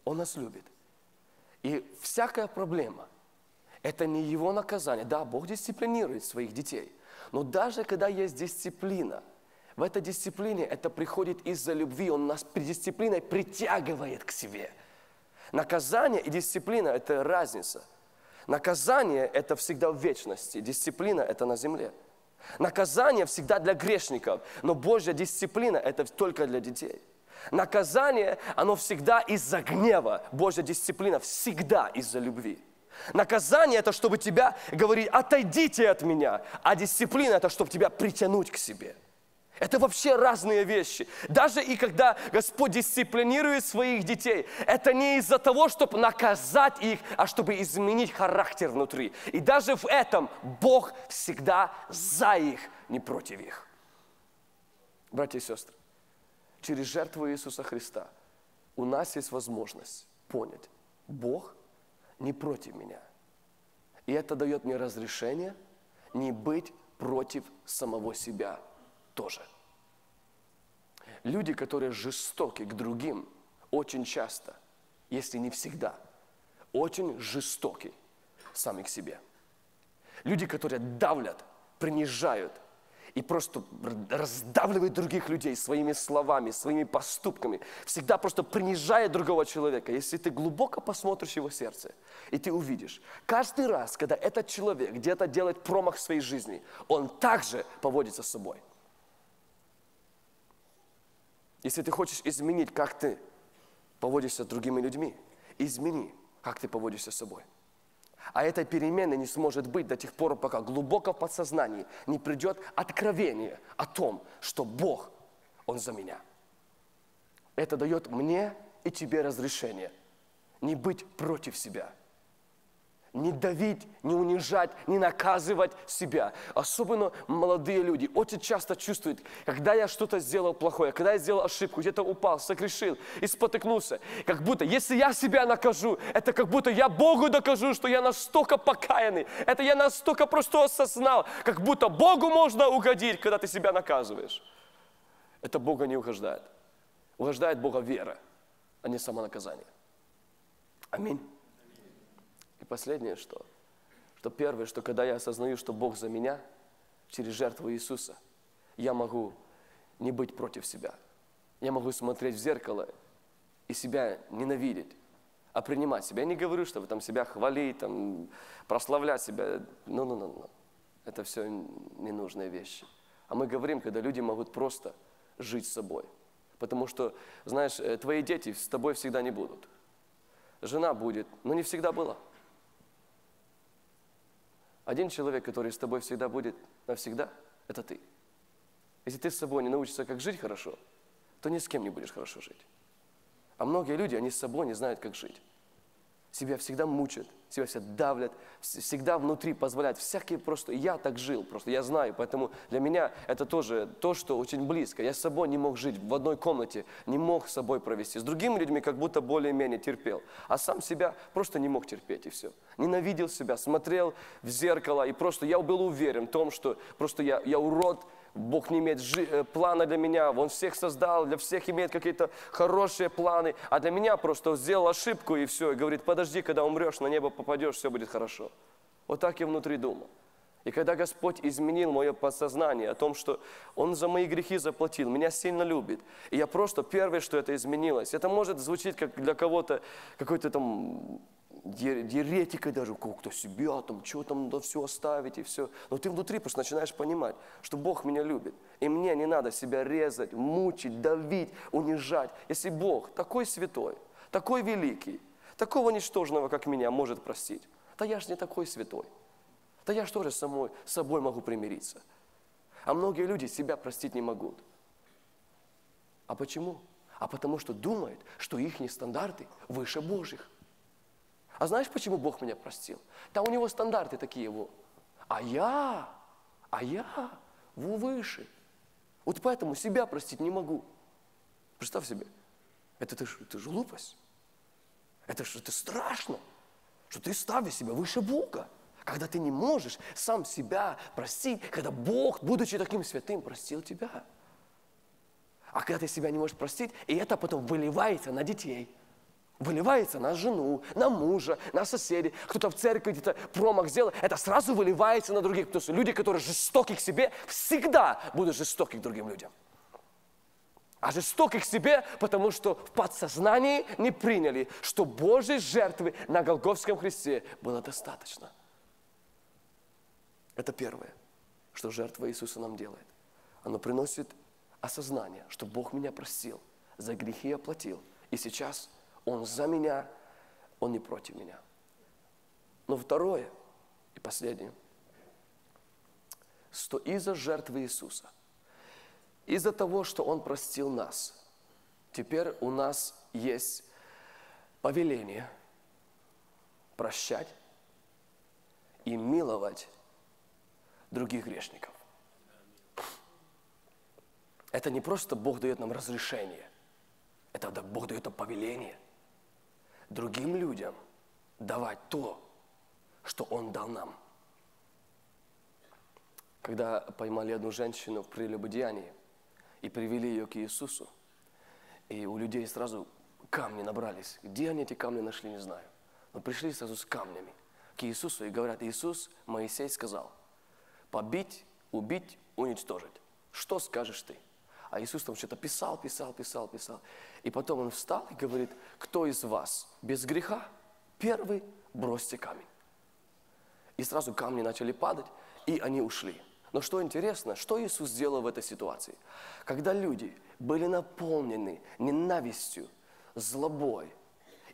Он нас любит. И всякая проблема – это не Его наказание. Да, Бог дисциплинирует своих детей. Но даже когда есть дисциплина – в этой дисциплине это приходит из-за любви. Он нас дисциплиной притягивает к себе. Наказание и дисциплина – это разница. Наказание – это всегда в вечности, дисциплина – это на земле. Наказание всегда для грешников, но Божья дисциплина – это только для детей. Наказание, оно всегда из-за гнева, Божья дисциплина всегда из-за любви. Наказание – это чтобы тебя говорить, отойдите от меня, а дисциплина – это чтобы тебя притянуть к себе – это вообще разные вещи. Даже и когда Господь дисциплинирует своих детей, это не из-за того, чтобы наказать их, а чтобы изменить характер внутри. И даже в этом Бог всегда за их, не против их. Братья и сестры, через жертву Иисуса Христа у нас есть возможность понять, Бог не против меня. И это дает мне разрешение не быть против самого себя тоже. Люди, которые жестоки к другим, очень часто, если не всегда, очень жестоки сами к себе. Люди, которые давлят, принижают и просто раздавливает других людей своими словами, своими поступками, всегда просто принижает другого человека. Если ты глубоко посмотришь его сердце, и ты увидишь, каждый раз, когда этот человек где-то делает промах в своей жизни, он также поводится с собой. Если ты хочешь изменить, как ты поводишься с другими людьми, измени, как ты поводишься с собой. А этой перемены не сможет быть до тех пор, пока глубоко в подсознании не придет откровение о том, что Бог, Он за меня. Это дает мне и тебе разрешение не быть против себя – не давить, не унижать, не наказывать себя. Особенно молодые люди очень часто чувствуют, когда я что-то сделал плохое, когда я сделал ошибку, где-то упал, согрешил и спотыкнулся. Как будто, если я себя накажу, это как будто я Богу докажу, что я настолько покаянный. Это я настолько просто осознал, как будто Богу можно угодить, когда ты себя наказываешь. Это Бога не угождает. Угождает Бога вера, а не самонаказание. Аминь. И последнее что? Что первое, что когда я осознаю, что Бог за меня, через жертву Иисуса, я могу не быть против себя. Я могу смотреть в зеркало и себя ненавидеть, а принимать себя. Я не говорю, чтобы там себя хвалить, там, прославлять себя. Ну, ну, ну, ну. Это все ненужные вещи. А мы говорим, когда люди могут просто жить с собой. Потому что, знаешь, э, твои дети с тобой всегда не будут. Жена будет, но не всегда была. Один человек, который с тобой всегда будет навсегда, это ты. Если ты с собой не научишься, как жить хорошо, то ни с кем не будешь хорошо жить. А многие люди, они с собой не знают, как жить себя всегда мучат, себя всегда давлят, всегда внутри позволяют. Всякие просто, я так жил, просто я знаю, поэтому для меня это тоже то, что очень близко. Я с собой не мог жить в одной комнате, не мог с собой провести. С другими людьми как будто более-менее терпел, а сам себя просто не мог терпеть и все. Ненавидел себя, смотрел в зеркало и просто я был уверен в том, что просто я, я урод, Бог не имеет э, плана для меня, Он всех создал, для всех имеет какие-то хорошие планы, а для меня просто сделал ошибку и все, и говорит, подожди, когда умрешь, на небо попадешь, все будет хорошо. Вот так я внутри думал. И когда Господь изменил мое подсознание о том, что Он за мои грехи заплатил, меня сильно любит, и я просто первое, что это изменилось, это может звучить как для кого-то какой-то там еретикой даже, как-то себя там, что там, да все оставить и все. Но ты внутри просто начинаешь понимать, что Бог меня любит. И мне не надо себя резать, мучить, давить, унижать. Если Бог такой святой, такой великий, такого ничтожного, как меня, может простить, да я же не такой святой. Да я же тоже с собой, с собой могу примириться. А многие люди себя простить не могут. А почему? А потому что думают, что их стандарты выше Божьих. А знаешь, почему Бог меня простил? Там у него стандарты такие его. А я, а я во выше. Вот поэтому себя простить не могу. Представь себе, это, это, это же глупость. Это же это страшно, что ты ставишь себя выше Бога. Когда ты не можешь сам себя простить, когда Бог, будучи таким святым, простил тебя. А когда ты себя не можешь простить, и это потом выливается на детей – выливается на жену, на мужа, на соседей. Кто-то в церкви где-то промах сделал, это сразу выливается на других. Потому что люди, которые жестоки к себе, всегда будут жестоки к другим людям. А жестоки к себе, потому что в подсознании не приняли, что Божьей жертвы на Голговском кресте было достаточно. Это первое, что жертва Иисуса нам делает. Оно приносит осознание, что Бог меня простил, за грехи оплатил. И сейчас – он за меня, Он не против меня. Но второе и последнее, что из-за жертвы Иисуса, из-за того, что Он простил нас, теперь у нас есть повеление прощать и миловать других грешников. Это не просто Бог дает нам разрешение, это Бог дает нам повеление другим людям давать то, что Он дал нам. Когда поймали одну женщину в прелюбодеянии и привели ее к Иисусу, и у людей сразу камни набрались. Где они эти камни нашли, не знаю. Но пришли сразу с камнями к Иисусу и говорят, Иисус, Моисей сказал, побить, убить уничтожить. Что скажешь ты? А Иисус там что-то писал, писал, писал, писал. И потом он встал и говорит, кто из вас без греха? Первый бросьте камень. И сразу камни начали падать, и они ушли. Но что интересно, что Иисус сделал в этой ситуации? Когда люди были наполнены ненавистью, злобой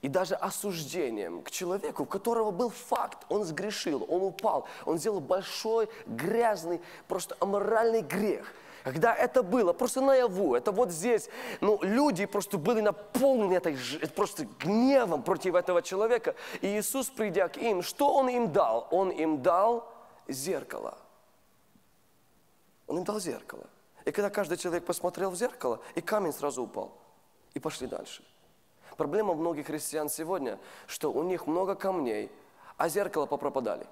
и даже осуждением к человеку, у которого был факт, он сгрешил, он упал, он сделал большой, грязный, просто аморальный грех. Когда это было, просто наяву, это вот здесь, ну, люди просто были наполнены этой, просто гневом против этого человека. И Иисус, придя к им, что Он им дал? Он им дал зеркало. Он им дал зеркало. И когда каждый человек посмотрел в зеркало, и камень сразу упал. И пошли дальше. Проблема многих христиан сегодня, что у них много камней, а зеркало попропадали.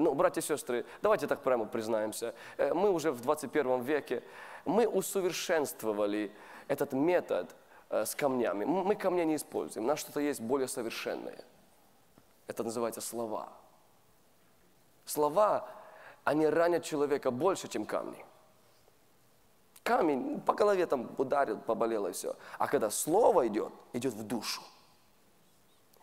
Ну, братья и сестры, давайте так прямо признаемся. Э, мы уже в 21 веке, мы усовершенствовали этот метод э, с камнями. Мы камня не используем, у нас что-то есть более совершенное. Это называется слова. Слова они ранят человека больше, чем камни. Камень по голове там ударил, поболело и все. А когда слово идет, идет в душу.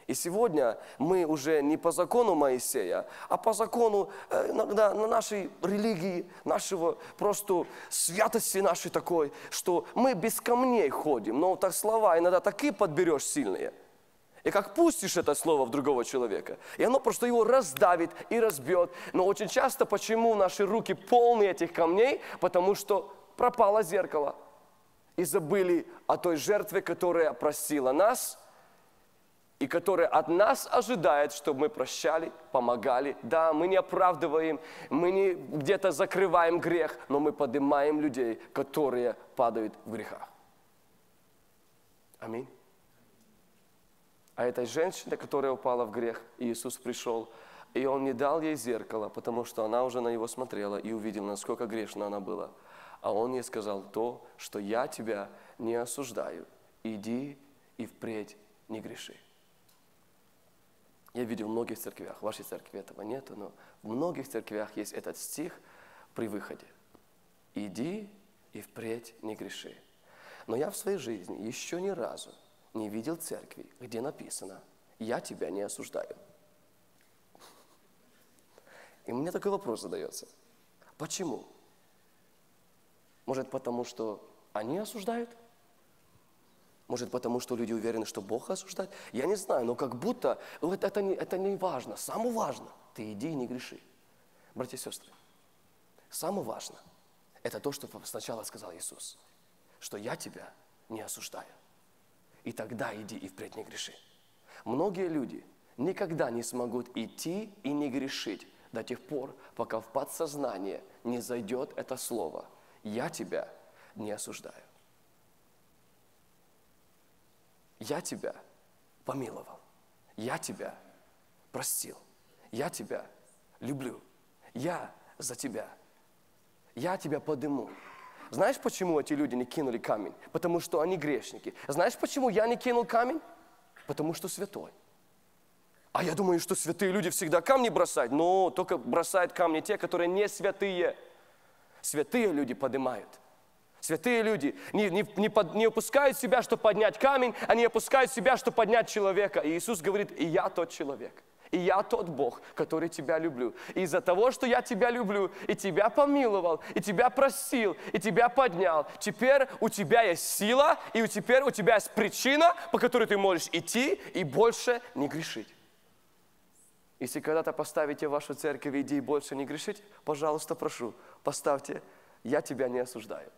И сегодня мы уже не по закону Моисея, а по закону э, иногда на нашей религии, нашего просто святости нашей такой, что мы без камней ходим, но так слова иногда такие подберешь сильные – и как пустишь это слово в другого человека, и оно просто его раздавит и разбьет. Но очень часто почему наши руки полны этих камней? Потому что пропало зеркало. И забыли о той жертве, которая просила нас, и которая от нас ожидает, чтобы мы прощали, помогали. Да, мы не оправдываем, мы не где-то закрываем грех, но мы поднимаем людей, которые падают в грехах. Аминь. А этой женщине, которая упала в грех, Иисус пришел, и Он не дал ей зеркало, потому что она уже на него смотрела и увидела, насколько грешна она была. А Он ей сказал то, что я тебя не осуждаю. Иди и впредь не греши. Я видел в многих церквях, в вашей церкви этого нет, но в многих церквях есть этот стих при выходе. Иди и впредь не греши. Но я в своей жизни еще ни разу не видел церкви, где написано «Я тебя не осуждаю». И мне такой вопрос задается. Почему? Может, потому что они осуждают? Может, потому что люди уверены, что Бог осуждает? Я не знаю, но как будто ну, это, это, не, это не важно. Самое важное – ты иди и не греши. Братья и сестры, самое важное – это то, что сначала сказал Иисус, что я тебя не осуждаю и тогда иди и впредь не греши. Многие люди никогда не смогут идти и не грешить до тех пор, пока в подсознание не зайдет это слово «Я тебя не осуждаю». Я тебя помиловал. Я тебя простил. Я тебя люблю. Я за тебя. Я тебя подыму. Знаешь, почему эти люди не кинули камень? Потому что они грешники. Знаешь, почему я не кинул камень? Потому что святой. А я думаю, что святые люди всегда камни бросают. Но только бросают камни те, которые не святые. Святые люди поднимают. Святые люди не, не, не, под, не опускают себя, чтобы поднять камень, они опускают себя, чтобы поднять человека. И Иисус говорит, и я тот человек. И я тот Бог, который тебя люблю. И из-за того, что я тебя люблю, и тебя помиловал, и тебя простил, и тебя поднял, теперь у тебя есть сила, и теперь у тебя есть причина, по которой ты можешь идти и больше не грешить. Если когда-то поставите вашу церковь иди и больше не грешить, пожалуйста, прошу, поставьте, я тебя не осуждаю.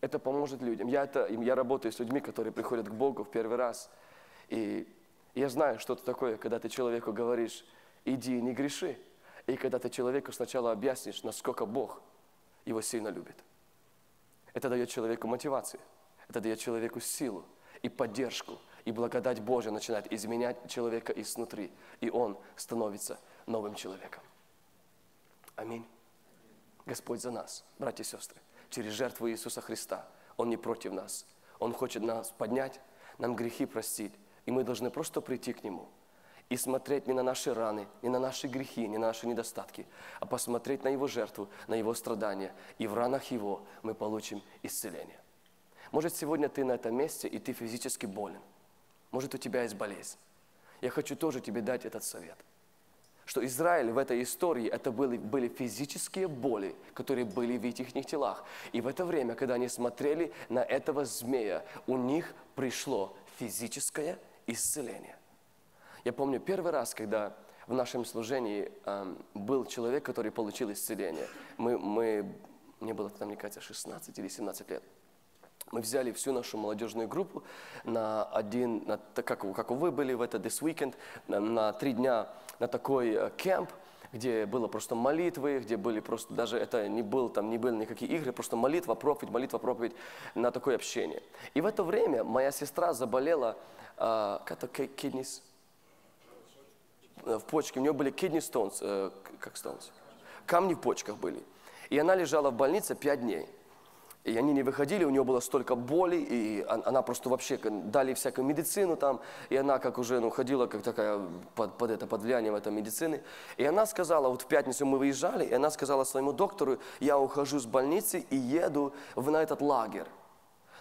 Это поможет людям. Я, это, я работаю с людьми, которые приходят к Богу в первый раз. И я знаю, что это такое, когда ты человеку говоришь, иди, не греши. И когда ты человеку сначала объяснишь, насколько Бог его сильно любит. Это дает человеку мотивацию, это дает человеку силу и поддержку. И благодать Божия начинает изменять человека изнутри. И он становится новым человеком. Аминь. Господь за нас, братья и сестры, через жертву Иисуса Христа. Он не против нас. Он хочет нас поднять, нам грехи простить, и мы должны просто прийти к Нему и смотреть не на наши раны, не на наши грехи, не на наши недостатки, а посмотреть на Его жертву, на Его страдания. И в ранах Его мы получим исцеление. Может, сегодня ты на этом месте, и ты физически болен. Может, у тебя есть болезнь. Я хочу тоже тебе дать этот совет. Что Израиль в этой истории, это были, были физические боли, которые были в их телах. И в это время, когда они смотрели на этого змея, у них пришло физическое исцеление. Я помню первый раз, когда в нашем служении э, был человек, который получил исцеление. Мы, мы, мне было мне кажется, 16 или 17 лет. Мы взяли всю нашу молодежную группу на один, на, как, как вы были в это This Weekend, на, на три дня на такой э, кемп, где было просто молитвы, где были просто, даже это не был, там не были никакие игры, просто молитва, проповедь, молитва, проповедь на такое общение. И в это время моя сестра заболела, э, как-то kidneys, в почке, у нее были kidney stones, э, как stones, камни в почках были. И она лежала в больнице пять дней. И они не выходили, у нее было столько боли, и она просто вообще дали всякую медицину там, и она как уже ну, ходила как такая под, под это, под влиянием этой медицины. И она сказала, вот в пятницу мы выезжали, и она сказала своему доктору, я ухожу с больницы и еду в, на этот лагерь.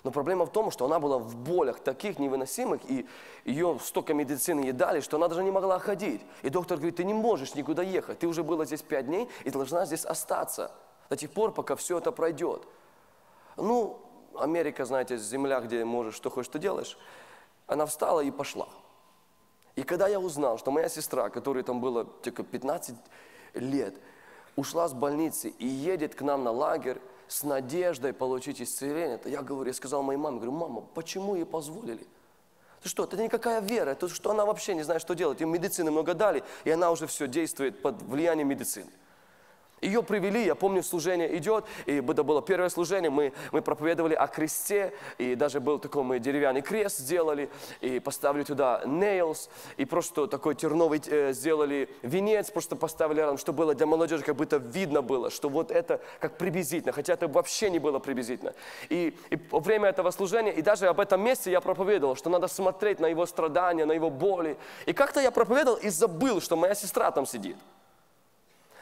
Но проблема в том, что она была в болях таких невыносимых, и ее столько медицины ей дали, что она даже не могла ходить. И доктор говорит, ты не можешь никуда ехать, ты уже была здесь пять дней и должна здесь остаться до тех пор, пока все это пройдет. Ну, Америка, знаете, земля, где можешь, что хочешь, что делаешь. Она встала и пошла. И когда я узнал, что моя сестра, которой там было только 15 лет, ушла с больницы и едет к нам на лагерь, с надеждой получить исцеление, то я говорю, я сказал моей маме, говорю, мама, почему ей позволили? Ты что, это никакая вера, это что она вообще не знает, что делать. Им медицины много дали, и она уже все действует под влиянием медицины. Ее привели, я помню, служение идет, и это было первое служение, мы, мы проповедовали о кресте, и даже был такой, мы деревянный крест сделали, и поставили туда nails, и просто такой терновый э, сделали венец, просто поставили рядом, чтобы было для молодежи, как будто видно было, что вот это как приблизительно, хотя это вообще не было приблизительно. И, и во время этого служения, и даже об этом месте я проповедовал, что надо смотреть на его страдания, на его боли. И как-то я проповедовал и забыл, что моя сестра там сидит.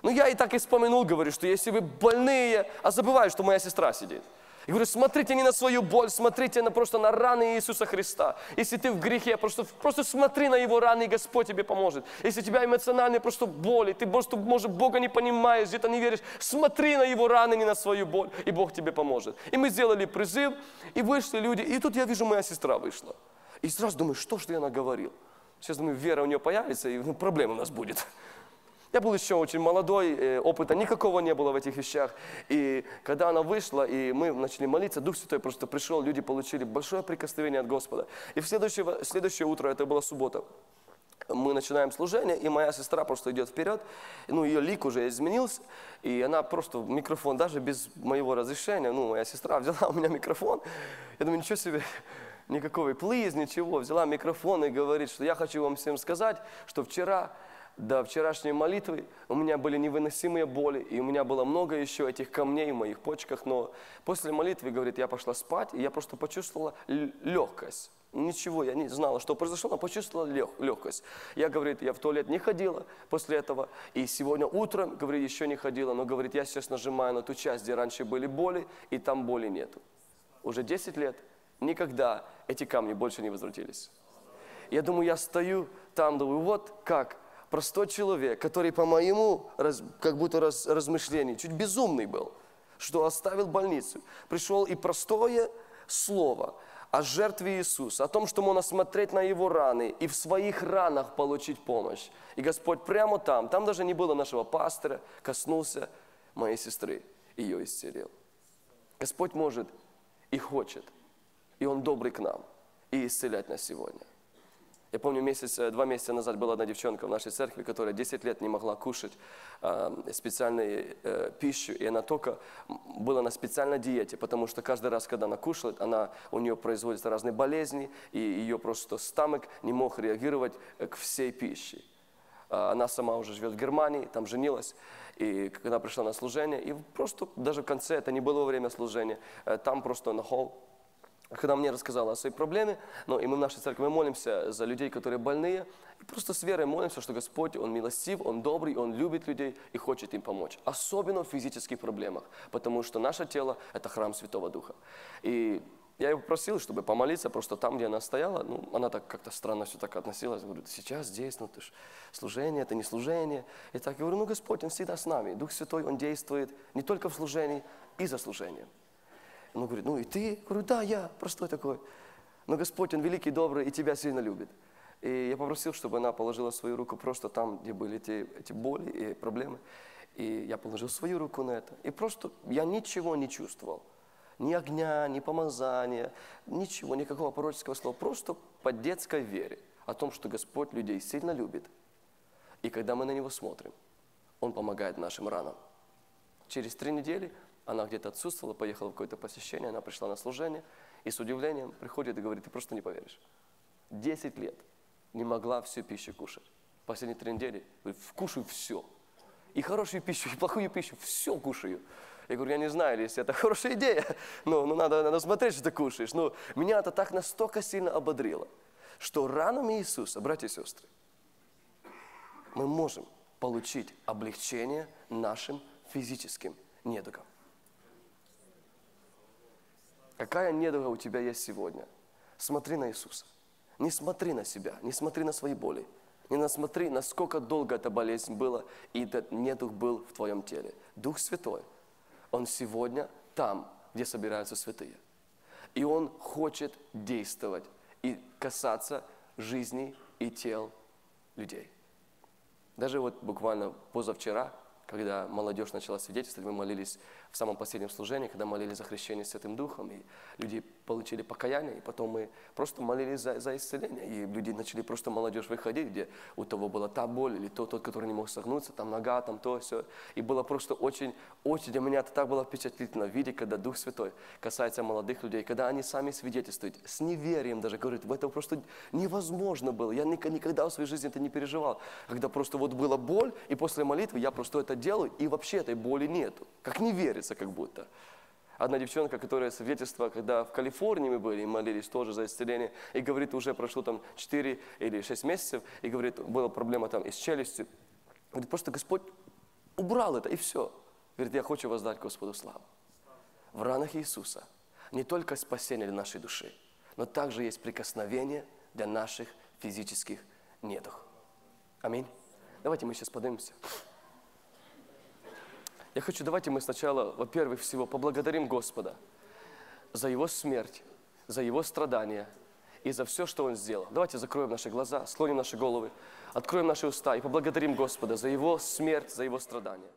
Ну, я и так и вспомянул, говорю, что если вы больные, а забываю, что моя сестра сидит. И говорю, смотрите не на свою боль, смотрите на, просто на раны Иисуса Христа. Если ты в грехе, просто, просто смотри на Его раны, и Господь тебе поможет. Если у тебя эмоциональные просто боли, ты просто, может, Бога не понимаешь, где-то не веришь, смотри на Его раны, не на свою боль, и Бог тебе поможет. И мы сделали призыв, и вышли люди, и тут я вижу, моя сестра вышла. И сразу думаю, что же я наговорил? Сейчас думаю, вера у нее появится, и ну, проблема у нас будет. Я был еще очень молодой, э, опыта никакого не было в этих вещах. И когда она вышла, и мы начали молиться, Дух Святой просто пришел, люди получили большое прикосновение от Господа. И в следующее, следующее утро, это была суббота, мы начинаем служение, и моя сестра просто идет вперед, ну, ее лик уже изменился, и она просто микрофон, даже без моего разрешения, ну, моя сестра (laughs) взяла у меня микрофон, я думаю, ничего себе, никакого please, ничего, взяла микрофон и говорит, что я хочу вам всем сказать, что вчера до вчерашней молитвы у меня были невыносимые боли, и у меня было много еще этих камней в моих почках, но после молитвы, говорит, я пошла спать, и я просто почувствовала легкость. Ничего, я не знала, что произошло, но почувствовала лег, легкость. Я, говорит, я в туалет не ходила после этого, и сегодня утром, говорит, еще не ходила, но, говорит, я сейчас нажимаю на ту часть, где раньше были боли, и там боли нету. Уже 10 лет, никогда эти камни больше не возвратились. Я думаю, я стою там, думаю, вот как простой человек, который по моему, как будто раз, размышлению, чуть безумный был, что оставил больницу, пришел и простое слово о жертве Иисуса, о том, что можно смотреть на Его раны и в своих ранах получить помощь. И Господь прямо там, там даже не было нашего пастора, коснулся моей сестры, ее исцелил. Господь может и хочет, и Он добрый к нам, и исцелять нас сегодня. Я помню, месяц, э, два месяца назад была одна девчонка в нашей церкви, которая 10 лет не могла кушать э, специальную э, пищу, и она только была на специальной диете, потому что каждый раз, когда она кушает, она, у нее производятся разные болезни, и ее просто стомах не мог реагировать э, к всей пище. Э, она сама уже живет в Германии, там женилась, и когда пришла на служение, и просто даже в конце, это не было во время служения, э, там просто на холл, когда мне рассказала о своей проблеме, ну, и мы в нашей церкви мы молимся за людей, которые больные, и просто с верой молимся, что Господь, Он милостив, Он добрый, Он любит людей и хочет им помочь. Особенно в физических проблемах, потому что наше тело – это храм Святого Духа. И я его просил, чтобы помолиться, просто там, где она стояла, ну, она так как-то странно все так относилась, говорю, сейчас здесь, ну, ты ж, служение, это не служение. И так я говорю, ну, Господь, Он всегда с нами, Дух Святой, Он действует не только в служении, и за служением. Он говорит, ну и ты? Говорю, да, я, простой такой. Но Господь, Он великий, добрый и тебя сильно любит. И я попросил, чтобы она положила свою руку просто там, где были эти, эти боли и проблемы. И я положил свою руку на это. И просто я ничего не чувствовал. Ни огня, ни помазания, ничего, никакого пророческого слова. Просто по детской вере о том, что Господь людей сильно любит. И когда мы на Него смотрим, Он помогает нашим ранам. Через три недели она где-то отсутствовала, поехала в какое-то посещение, она пришла на служение и с удивлением приходит и говорит, ты просто не поверишь. Десять лет не могла всю пищу кушать. Последние три недели говорит, кушаю все. И хорошую пищу, и плохую пищу, все кушаю. Я говорю, я не знаю, если это хорошая идея, но ну, надо, надо смотреть, что ты кушаешь. Но меня это так настолько сильно ободрило, что ранами Иисуса, братья и сестры, мы можем получить облегчение нашим физическим недугам. Какая недуга у тебя есть сегодня? Смотри на Иисуса. Не смотри на себя, не смотри на свои боли. Не насмотри, насколько долго эта болезнь была, и этот недуг был в твоем теле. Дух Святой, Он сегодня там, где собираются святые. И Он хочет действовать и касаться жизни и тел людей. Даже вот буквально позавчера, когда молодежь начала свидетельствовать, мы молились в самом последнем служении, когда молились за хрещение Святым Духом, и люди получили покаяние, и потом мы просто молились за, за исцеление, и люди начали просто молодежь выходить, где у того была та боль, или тот, тот, который не мог согнуться, там нога, там то, все. И было просто очень, очень для меня это так было впечатлительно видеть, когда Дух Святой касается молодых людей, когда они сами свидетельствуют, с неверием даже говорят, в этом просто невозможно было, я никогда в своей жизни это не переживал, когда просто вот была боль, и после молитвы я просто это делаю, и вообще этой боли нету, как не верится верится как будто. Одна девчонка, которая свидетельство, когда в Калифорнии мы были и молились тоже за исцеление, и говорит, уже прошло там 4 или 6 месяцев, и говорит, была проблема там и с челюстью. Говорит, просто Господь убрал это, и все. Говорит, я хочу воздать Господу славу. В ранах Иисуса не только спасение для нашей души, но также есть прикосновение для наших физических недух. Аминь. Давайте мы сейчас поднимемся. Я хочу, давайте мы сначала, во-первых, всего поблагодарим Господа за Его смерть, за Его страдания и за все, что Он сделал. Давайте закроем наши глаза, склоним наши головы, откроем наши уста и поблагодарим Господа за Его смерть, за Его страдания.